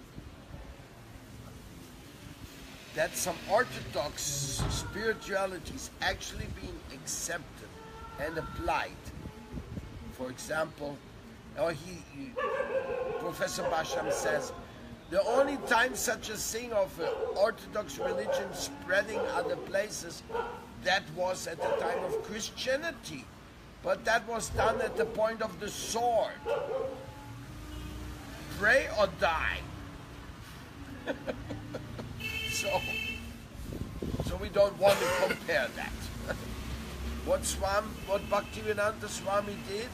That some orthodox spirituality is actually being accepted and applied. For example, or he, he Professor Basham says, the only time such a thing of uh, Orthodox religion spreading other places, that was at the time of Christianity. But that was done at the point of the sword. Pray or die. so, so we don't want to compare that. what Swam, what Bhaktivedanta Swami did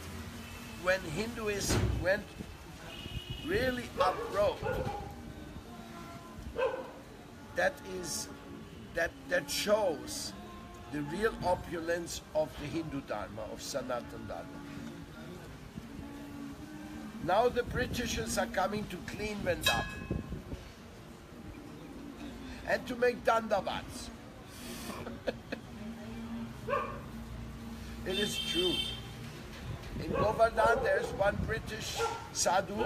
when Hinduism went really up road, that is, that, that shows the real opulence of the Hindu Dharma, of Sanatan Dharma. Now the Britishers are coming to clean Vrindavan and to make dandavats. it is true. In Govardhan, there's one British sadhu.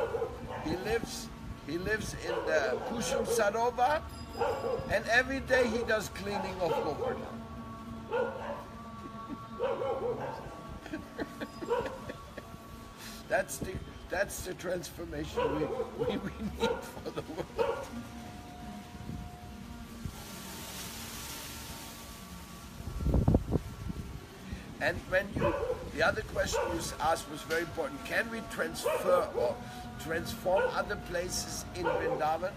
He lives, he lives in the Kusum Sarovar, and every day he does cleaning of Govardhan. that's the that's the transformation we, we, we need for the world. And when you, the other question you asked was very important. Can we transfer or transform other places in Vrindavan?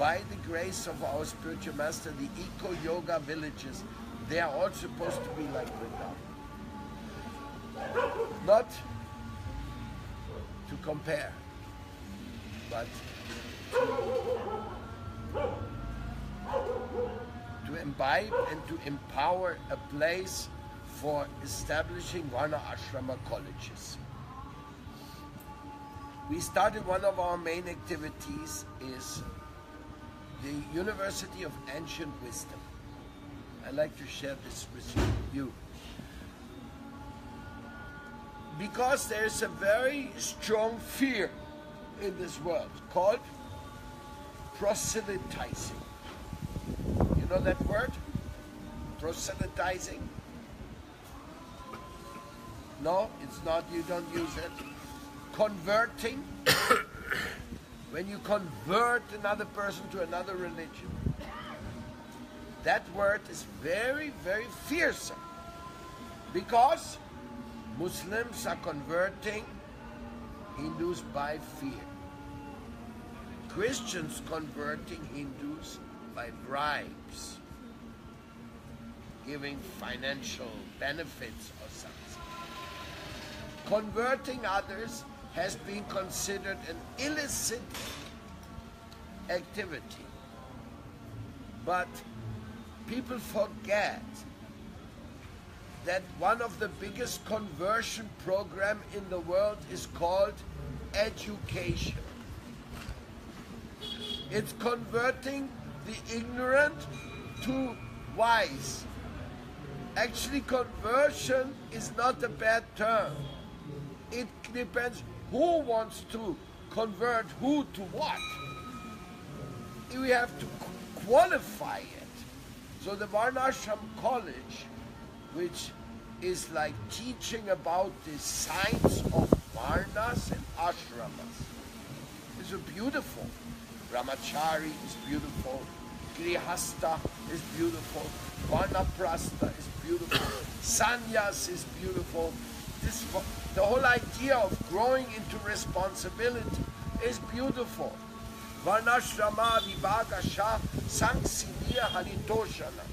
By the grace of our spiritual master, the eco yoga villages, they are all supposed to be like Vrindavan. Not to compare, but to imbibe and to empower a place for establishing Varna Ashrama colleges. We started one of our main activities is the University of Ancient Wisdom. I'd like to share this with you. Because there's a very strong fear in this world called proselytizing. You know that word? Proselytizing? No, it's not, you don't use it. Converting. when you convert another person to another religion. That word is very, very fearsome. Because Muslims are converting Hindus by fear. Christians converting Hindus by bribes, giving financial benefits. Converting others has been considered an illicit activity. But people forget that one of the biggest conversion program in the world is called education. It's converting the ignorant to wise. Actually, conversion is not a bad term. It depends who wants to convert who to what. We have to qualify it. So the Varnashram College, which is like teaching about the science of Varnas and Ashramas, is a beautiful. Brahmachari is beautiful. Grihasta is beautiful. Vanaprastha is beautiful. Sannyas is beautiful. This, the whole idea of growing into responsibility is beautiful. Varnashrama Haritoshana.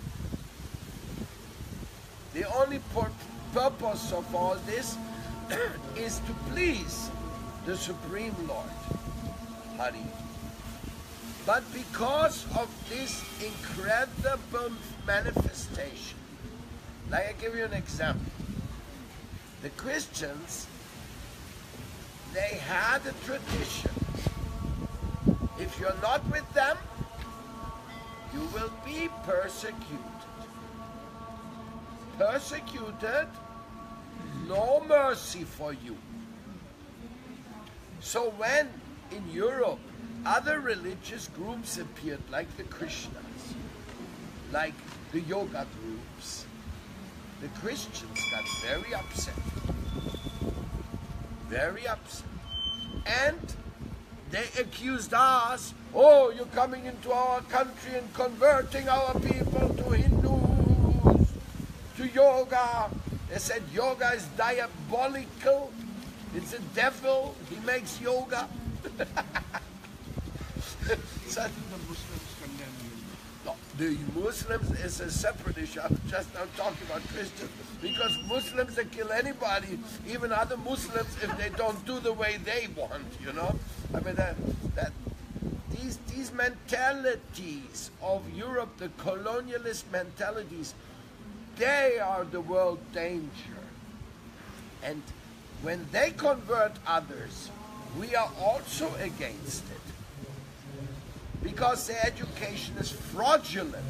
The only pur purpose of all this is to please the Supreme Lord, Hari. But because of this incredible manifestation, like I give you an example, the Christians, they had a tradition. If you're not with them, you will be persecuted. Persecuted, no mercy for you. So when in Europe other religious groups appeared, like the Krishnas, like the yoga groups, the Christians got very upset. Very upset. And they accused us, oh, you're coming into our country and converting our people to Hindus, to yoga. They said yoga is diabolical. It's a devil. He makes yoga. so, the Muslims is a separate issue. I'm just now talking about Christians because Muslims they kill anybody, even other Muslims, if they don't do the way they want. You know, I mean that that these these mentalities of Europe, the colonialist mentalities, they are the world danger. And when they convert others, we are also against it because their education is fraudulent.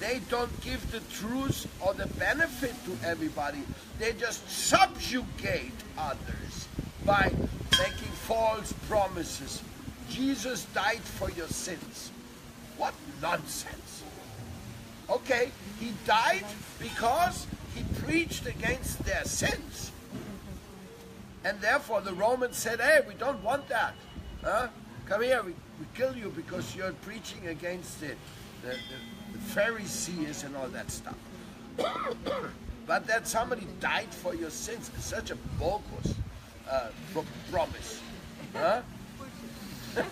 They don't give the truth or the benefit to everybody. They just subjugate others by making false promises. Jesus died for your sins. What nonsense. Okay, he died because he preached against their sins. And therefore the Romans said, hey, we don't want that. Huh? Come here, we, we kill you because you're preaching against it. The, the, the Pharisees and all that stuff. but that somebody died for your sins is such a bogus uh, promise. Huh?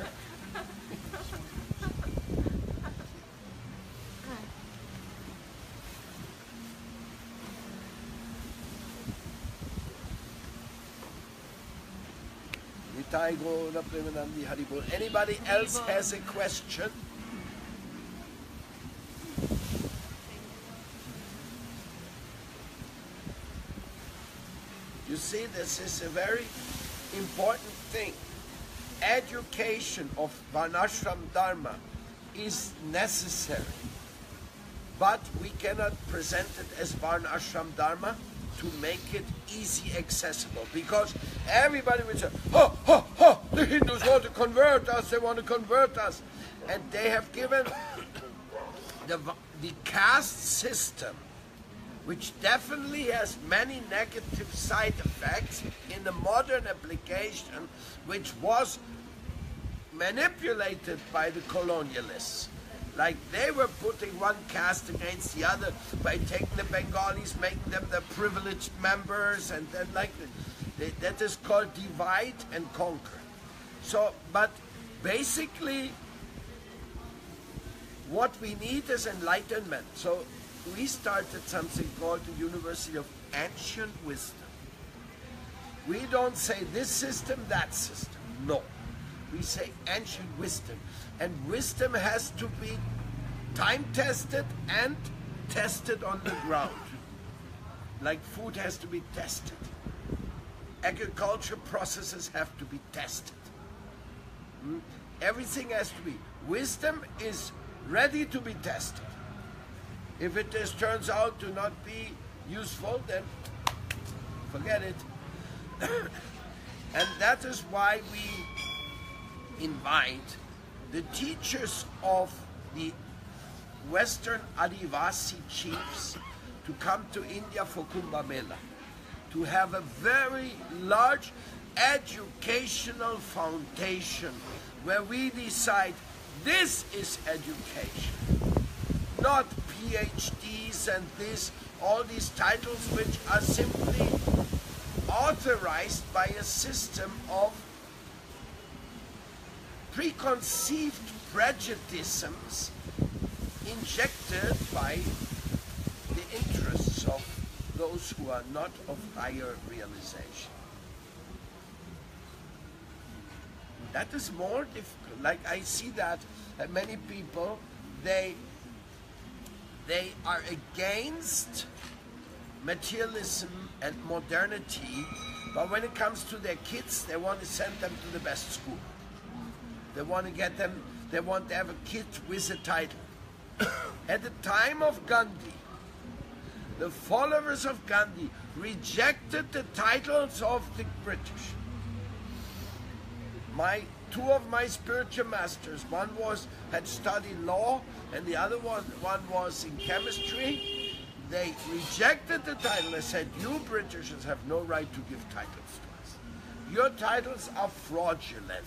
Anybody else has a question? You see, this is a very important thing. Education of Varnashram Dharma is necessary, but we cannot present it as Varnashram Dharma to make it easy accessible because everybody will say, oh, oh, oh, the Hindus want to convert us, they want to convert us. And they have given the, the caste system, which definitely has many negative side effects in the modern application, which was manipulated by the colonialists. Like they were putting one caste against the other by taking the Bengalis, making them the privileged members, and then like the, the, that is called divide and conquer. So, but basically, what we need is enlightenment. So we started something called the University of Ancient Wisdom. We don't say this system, that system. No. We say ancient wisdom. And wisdom has to be time tested and tested on the ground. Like food has to be tested. Agriculture processes have to be tested. Hmm? Everything has to be. Wisdom is ready to be tested. If it just turns out to not be useful, then forget it. and that is why we invite the teachers of the Western Adivasi chiefs to come to India for Kumbh Mela, to have a very large educational foundation where we decide this is education, not PhDs and this, all these titles which are simply authorized by a system of preconceived prejudices injected by the interests of those who are not of higher realization. That is more difficult. Like I see that many people, they they are against materialism and modernity, but when it comes to their kids, they want to send them to the best school. They want to get them, they want to have a kid with a title. At the time of Gandhi, the followers of Gandhi rejected the titles of the British. My two of my spiritual masters, one was had studied law and the other one, one was in chemistry. They rejected the title. They said, you Britishers have no right to give titles to us. Your titles are fraudulent.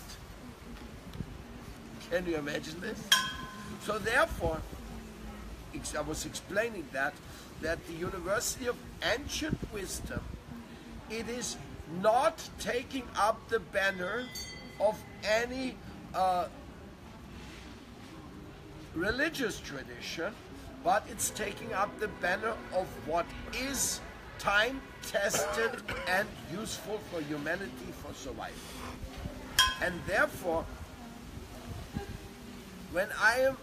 Can you imagine this? So therefore, I was explaining that, that the University of Ancient Wisdom, it is not taking up the banner of any uh, religious tradition, but it's taking up the banner of what is time tested and useful for humanity for survival. And therefore, when I am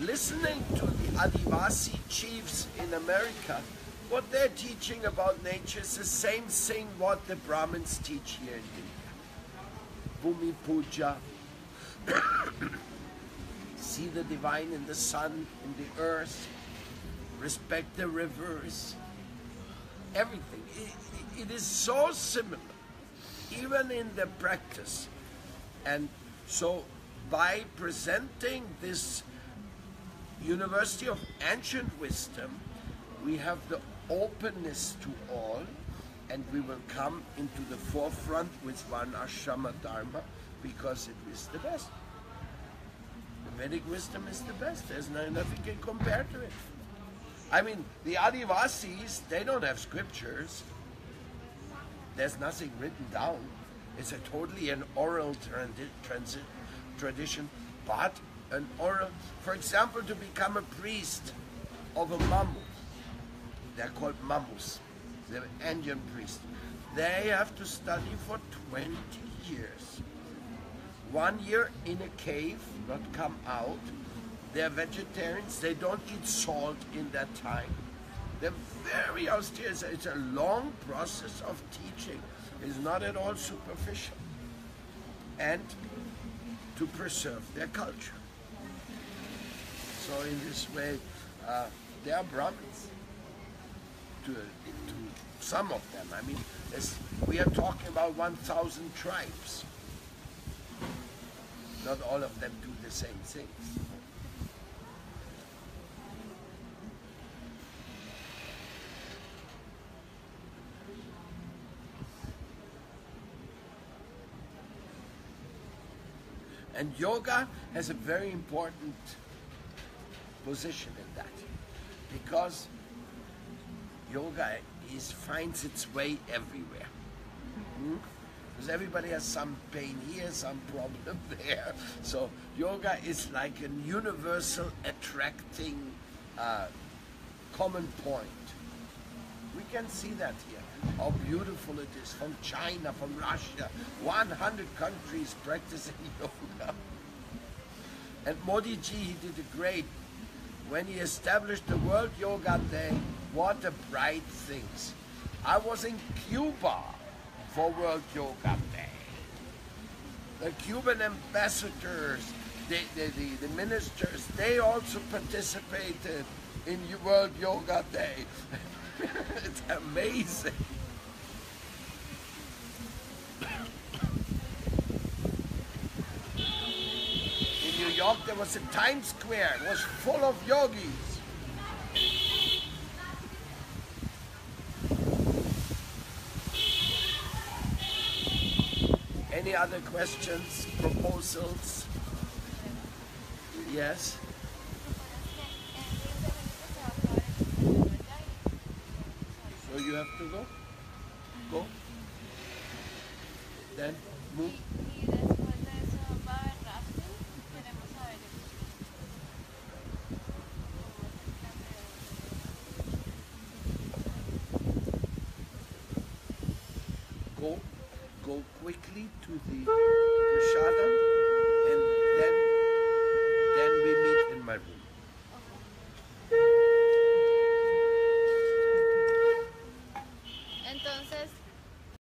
listening to the Adivasi chiefs in America, what they're teaching about nature is the same thing what the Brahmins teach here in India. Bhumi Puja, see the divine in the sun, in the earth, respect the rivers, everything. It, it is so similar, even in the practice. And so by presenting this University of Ancient Wisdom, we have the openness to all, and we will come into the forefront with Varnashrama Dharma because it is the best. The Vedic wisdom is the best. There's no, nothing can compare to it. I mean, the Adivasis, they don't have scriptures. There's nothing written down. It's a totally an oral tradi- tradition, but an oral, for example, to become a priest of a mammoth, they're called mamos, the Indian priest. They have to study for 20 years. One year in a cave, not come out. They're vegetarians, they don't eat salt in that time. They're very austere. It's a long process of teaching. It's not at all superficial. And to preserve their culture. So in this way, uh, they are Brahmins. To, to some of them, I mean, we are talking about 1,000 tribes. Not all of them do the same things. And yoga has a very important position in that because yoga is finds its way everywhere. Hmm? Because everybody has some pain here, some problem there. So yoga is like a universal attracting uh, common point. We can see that here, how beautiful it is from China, from Russia, 100 countries practicing yoga. And Modi ji, he did a great when he established the World Yoga Day, what a bright things. I was in Cuba for World Yoga Day. The Cuban ambassadors, the, the, the, the ministers, they also participated in World Yoga Day. it's amazing. York, there was a Times Square. It was full of yogis. Any other questions, proposals? Yes? So you have to? Go?